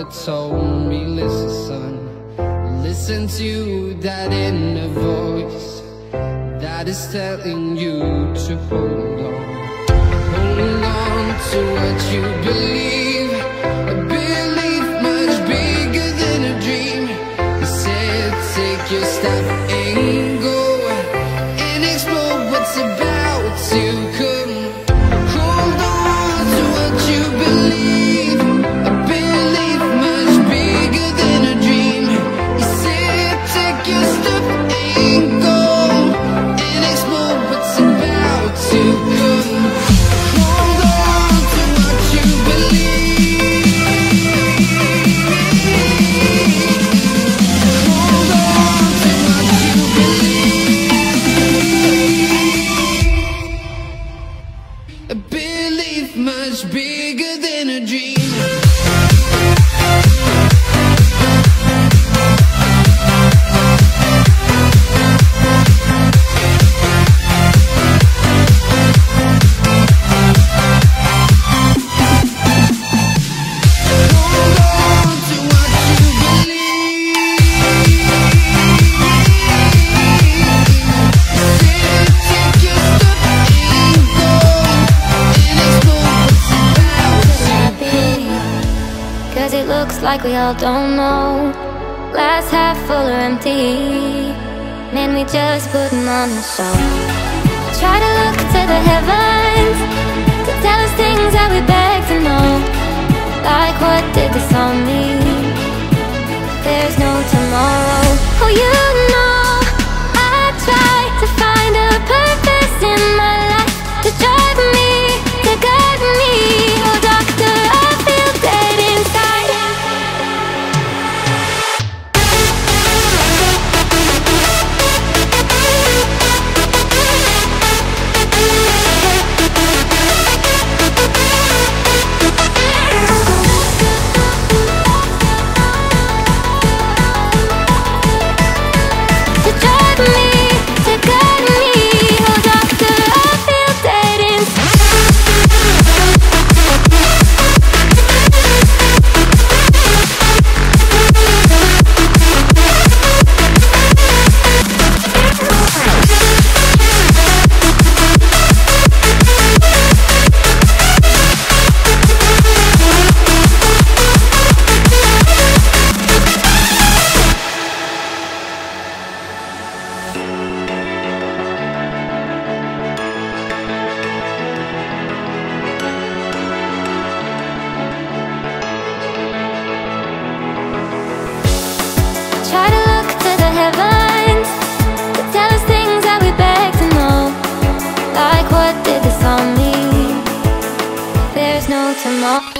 father told me, listen son Listen to that inner voice That is telling you to hold on. Hold on to what you believe. A belief much bigger than a dream. He said take your step like we all don't know. Glass half full or empty. Man, we just putting on a show. Try to look to the heavens to tell us things that we beg to know. Like what did this all mean? There's no tomorrow. Oh, you tomorrow.